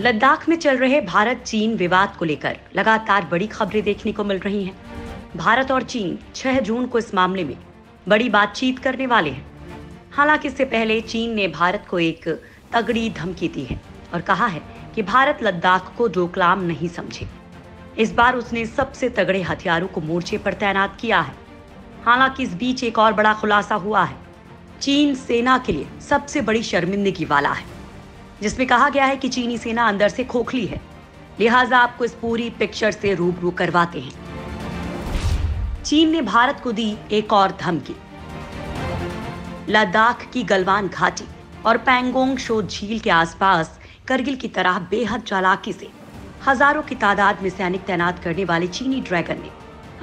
लद्दाख में चल रहे भारत चीन विवाद को लेकर लगातार बड़ी खबरें देखने को मिल रही हैं। भारत और चीन 6 जून को इस मामले में बड़ी बातचीत करने वाले हैं। हालाँकि इससे पहले चीन ने भारत को एक तगड़ी धमकी दी है और कहा है कि भारत लद्दाख को डोकलाम नहीं समझे। इस बार उसने सबसे तगड़े हथियारों को मोर्चे पर तैनात किया है। हालाँकि इस बीच एक और बड़ा खुलासा हुआ है। चीन सेना के लिए सबसे बड़ी शर्मिंदगी वाला है। जिसमें कहा गया है कि चीनी सेना अंदर से खोखली है। लिहाजा आपको इस पूरी पिक्चर से रूबरू करवाते हैं। चीन ने भारत को दी एक और धमकी। लद्दाख की गलवान घाटी और पैंगोंग शो झील के आसपास करगिल की तरह बेहद चालाकी से हज़ारों की तादाद में सैनिक तैनात करने वाले चीनी ड्रैगन ने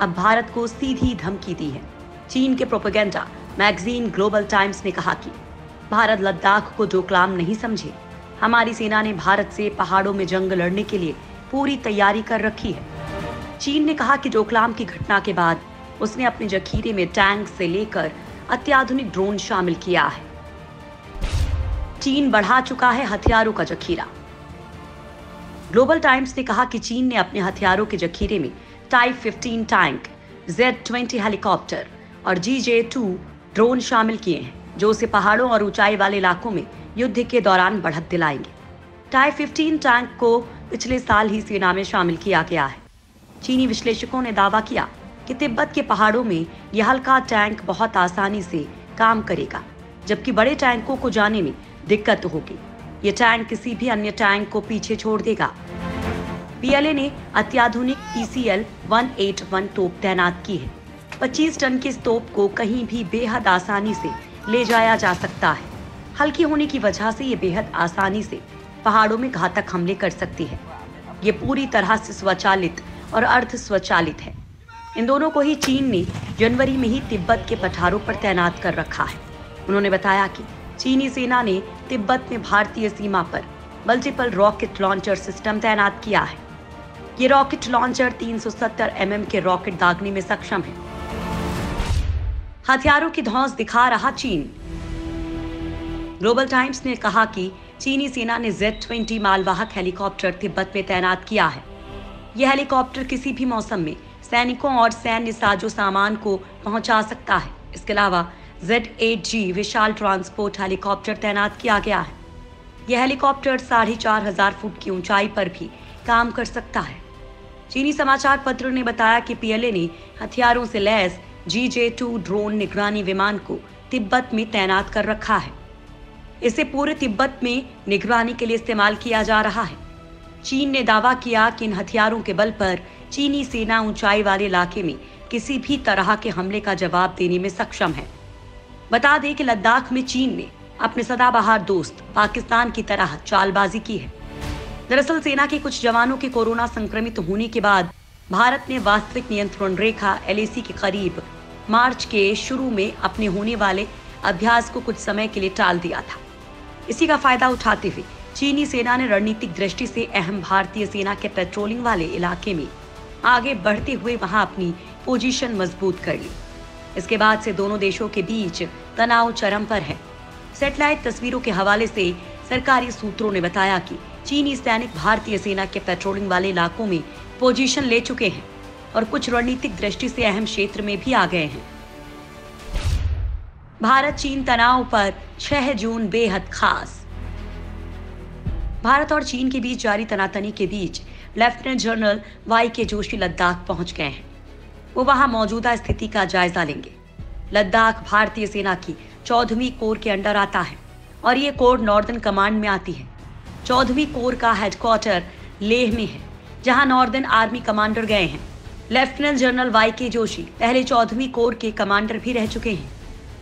अब भारत को सीधी धमकी दी है। चीन के प्रोपेगेंडा मैगजीन ग्लोबल टाइम्स ने कहा कि भारत लद्दाख को डोकलाम नहीं समझे हमारी सेना ने भारत से पहाड़ों में जंग लड़ने के लिए पूरी तैयारी कर रखी है। चीन ने कहा कि डोकलाम की घटना के बाद उसने अपने जखीरे में टैंक से लेकर अत्याधुनिक ड्रोन शामिल किया है। चीन बढ़ा चुका है हथियारों का जखीरा। ग्लोबल टाइम्स ने कहा कि चीन ने अपने हथियारों के जखीरे में type 15 tank, Z twenty helicopter और जी जे टू ड्रोन शामिल किए हैं। जो उसे पहाड़ों और ऊंचाई वाले इलाकों में युद्ध के दौरान बढ़त दिलाएँगे। टाई 15 टैंक को पिछले साल ही सेना में शामिल किया गया है। चीनी विश्लेषकों ने दावा किया कि तिब्बत के पहाड़ों में यह हल्का टैंक बहुत आसानी से काम करेगा, जबकि बड़े टैंकों को जाने में दिक्कत होगी। ये टैंक किसी भी अन्य टैंक को पीछे छोड़ देगा। पीएलए ने अत्याधुनिक पीसीएल 181 तोप तैनात की है। 25 टन की इस तोप को कहीं भी बेहद आसानी से ले जाया जा सकता है। हल्की होने की वजह से ये बेहद आसानी से पहाड़ों में घातक हमले कर सकती है। ये पूरी तरह से स्वचालित और अर्ध स्वचालित है। इन दोनों को ही चीन ने जनवरी में ही तिब्बत के पठारों पर तैनात कर रखा है। उन्होंने बताया कि चीनी सेना ने तिब्बत में भारतीय सीमा पर मल्टीपल रॉकेट लॉन्चर सिस्टम तैनात किया है। ये रॉकेट लॉन्चर 370 एमएम के रॉकेट दागने में सक्षम है। हथियारों की धौस दिखा रहा चीन। ग्लोबल टाइम्स ने कहा कि चीनी सेना ने जेड ट्वेंटी मालवाहक हेलीकॉप्टर तिब्बत में तैनात किया है। यह हेलीकॉप्टर किसी भी मौसम में सैनिकों और सैन्य साजो सामान को पहुँचा सकता है। इसके अलावा जेड एट जी विशाल ट्रांसपोर्ट हेलीकॉप्टर तैनात किया गया है। यह हेलीकॉप्टर साढ़े चार हज़ार फुट की ऊंचाई पर भी काम कर सकता है। चीनी समाचार पत्र ने बताया कि पीएलए ने हथियारों से लैस जी जे टू ड्रोन निगरानी विमान को तिब्बत में तैनात कर रखा है। इसे पूरे तिब्बत में निगरानी के लिए इस्तेमाल किया जा रहा है। चीन ने दावा किया कि इन हथियारों के बल पर चीनी सेना ऊंचाई वाले इलाके में किसी भी तरह के हमले का जवाब देने में सक्षम है। बता दें कि लद्दाख में चीन ने अपने सदाबहार दोस्त पाकिस्तान की तरह चालबाजी की है। दरअसल सेना के कुछ जवानों के कोरोना संक्रमित होने के बाद भारत ने वास्तविक नियंत्रण रेखा एलएसी के करीब मार्च के शुरू में अपने होने वाले अभ्यास को कुछ समय के लिए टाल दिया था। इसी का फ़ायदा उठाते हुए चीनी सेना ने रणनीतिक दृष्टि से अहम भारतीय सेना के पेट्रोलिंग वाले इलाके में आगे बढ़ते हुए वहाँ अपनी पोजीशन मज़बूत कर ली। इसके बाद से दोनों देशों के बीच तनाव चरम पर है। सेटेलाइट तस्वीरों के हवाले से सरकारी सूत्रों ने बताया कि चीनी सैनिक भारतीय सेना के पेट्रोलिंग वाले इलाकों में पोजीशन ले चुके हैं। और कुछ रणनीतिक दृष्टि से अहम क्षेत्र में भी आ गए हैं। भारत चीन तनाव पर 6 जून बेहद खास। भारत और चीन के बीच जारी तनातनी के बीच लेफ्टिनेंट जनरल वाई के जोशी लद्दाख पहुँच गए हैं। वो वहाँ मौजूदा स्थिति का जायजा लेंगे। लद्दाख भारतीय सेना की चौदहवीं कोर के अंडर आता है और ये कोर नॉर्दर्न कमांड में आती है। चौदहवीं कोर का हेडक्वार्टर लेह में है, जहाँ नॉर्दर्न आर्मी कमांडर गए हैं। लेफ्टिनेंट जनरल वाई के जोशी, पहले चौदहवीं कोर के कमांडर भी रह चुके हैं।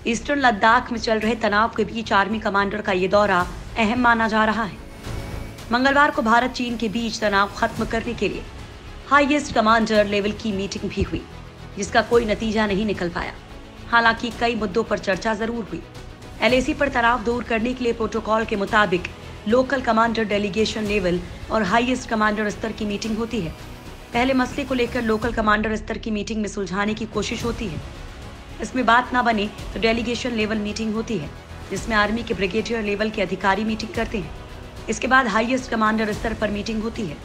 ईस्टर्न लद्दाख में चल रहे तनाव के बीच आर्मी कमांडर का ये दौरा अहम माना जा रहा है। मंगलवार को भारत चीन के बीच तनाव खत्म करने के लिए हाईएस्ट कमांडर लेवल की मीटिंग भी हुई, जिसका कोई नतीजा नहीं निकल पाया। हालाँकि कई मुद्दों पर चर्चा ज़रूर हुई। एलएसी पर तनाव दूर करने के लिए प्रोटोकॉल के मुताबिक लोकल कमांडर डेलीगेशन लेवल और हाईएस्ट कमांडर स्तर की मीटिंग होती है। पहले मसले को लेकर लोकल कमांडर स्तर की मीटिंग में सुलझाने की कोशिश होती है। इसमें बात ना बने तो डेलीगेशन लेवल मीटिंग होती है, जिसमें आर्मी के ब्रिगेडियर लेवल के अधिकारी मीटिंग करते हैं। इसके बाद हाईएस्ट कमांडर स्तर पर मीटिंग होती है,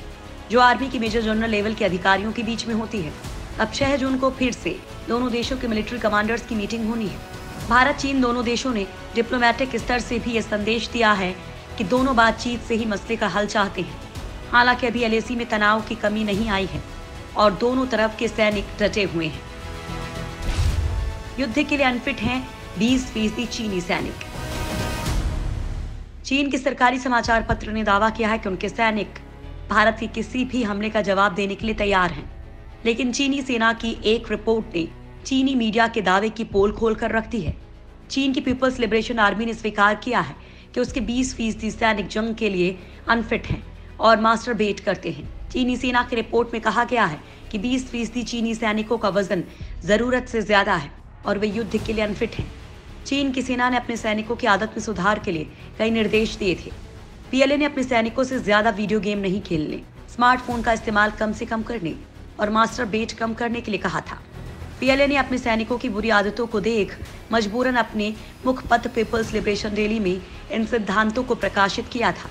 जो आर्मी की मेजर जनरल लेवल के अधिकारियों के बीच में होती है। अब छह जून को फिर से दोनों देशों के मिलिट्री कमांडर्स की मीटिंग होनी है। भारत, चीन दोनों देशों ने डिप्लोमेटिक स्तर से भी ये संदेश दिया है कि दोनों बातचीत से ही मसले का हल चाहते हैं। हालाँकि अभी एलएसी में तनाव की कमी नहीं आई है और दोनों तरफ़ के सैनिक डटे हुए हैं। युद्ध के लिए अनफिट हैं 20 फ़ीसदी चीनी सैनिक। चीन के सरकारी समाचार पत्र ने दावा किया है कि उनके सैनिक भारत के किसी भी हमले का जवाब देने के लिए तैयार हैं। लेकिन चीनी सेना की एक रिपोर्ट ने चीनी मीडिया के दावे की पोल खोल कर रख दी है। चीन की पीपल्स लिबरेशन आर्मी ने स्वीकार किया है कि उसके 20 फ़ीसदी सैनिक जंग के लिए अनफिट हैं। और मास्टर बेट करते हैं। चीनी सेना की रिपोर्ट में कहा गया है कि 20 फ़ीसदी चीनी सैनिकों का वज़न ज़रूरत से ज़्यादा है और वे युद्ध के लिए अनफिट हैं। चीन की सेना ने अपने सैनिकों की आदत में सुधार के लिए कई निर्देश दिए थे। पीएलए ने अपने सैनिकों से ज़्यादा वीडियो गेम नहीं खेलने, स्मार्टफ़ोन का इस्तेमाल कम से कम करने और मास्टर बेट कम करने के लिए कहा था। पीएलए ने अपने सैनिकों की बुरी आदतों को देख मजबूरन अपने मुखपत्र पीपल्स लिबरेशन रैली में इन सिद्धांतों को प्रकाशित किया था।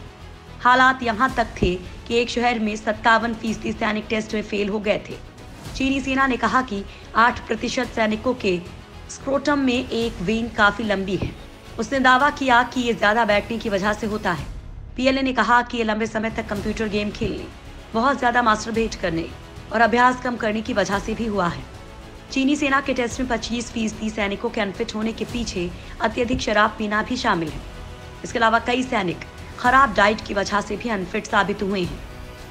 हालात यहाँ तक थे कि एक शहर में सत्तावन फ़ीसदी सैनिक टेस्ट में फेल हो गए थे। चीनी सेना ने कहा कि आठ प्रतिशत सैनिकों के स्क्रोटम में एक वेन काफ़ी लंबी है। उसने दावा किया कि ये ज़्यादा बैठने की वजह से होता है। पीएलए ने कहा कि ये लंबे समय तक कंप्यूटर गेम खेलने, बहुत ज़्यादा मास्टर मास्टरबेट करने और अभ्यास कम करने की वजह से भी हुआ है। चीनी सेना के टेस्ट में 25 फ़ीसदी सैनिकों के अनफिट होने के पीछे अत्यधिक शराब पीना भी शामिल है। इसके अलावा कई सैनिक खराब डाइट की वजह से भी अनफिट साबित हुए हैं।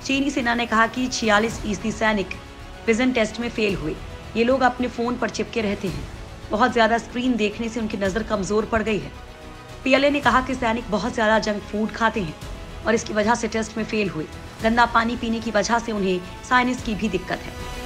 चीनी सेना ने कहा कि छियालीस फ़ीसदी सैनिक विजन टेस्ट में फेल हुए। ये लोग अपने फ़ोन पर चिपके रहते हैं। बहुत ज़्यादा स्क्रीन देखने से उनकी नज़र कमज़ोर पड़ गई है। पीएलए ने कहा कि सैनिक बहुत ज़्यादा जंक फ़ूड खाते हैं और इसकी वजह से टेस्ट में फेल हुए। गंदा पानी पीने की वजह से उन्हें साइनस की भी दिक्कत है।